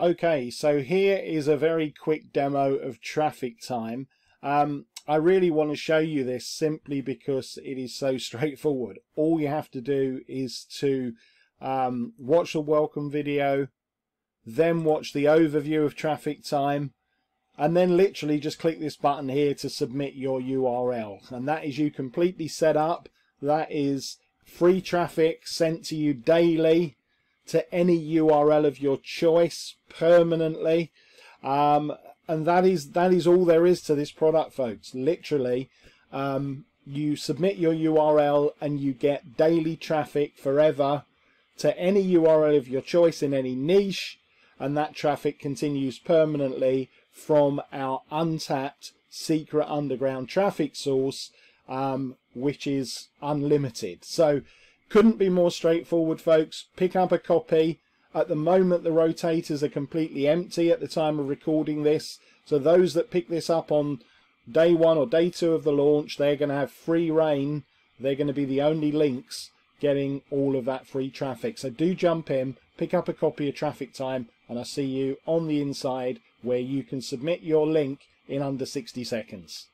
Okay, so here is a very quick demo of traffic time. Um, I really want to show you this simply because it is so straightforward. All you have to do is to um, watch the welcome video, then watch the overview of traffic time, and then literally just click this button here to submit your URL. And that is you completely set up. That is free traffic sent to you daily to any URL of your choice permanently. Um, and that is that is all there is to this product, folks. Literally, um, you submit your URL and you get daily traffic forever to any URL of your choice in any niche, and that traffic continues permanently from our untapped secret underground traffic source, um, which is unlimited. So couldn't be more straightforward, folks. Pick up a copy. At the moment, the rotators are completely empty at the time of recording this. So those that pick this up on day one or day two of the launch, they're going to have free reign. They're going to be the only links getting all of that free traffic. So do jump in, pick up a copy of Traffic Time, and I'll see you on the inside where you can submit your link in under 60 seconds.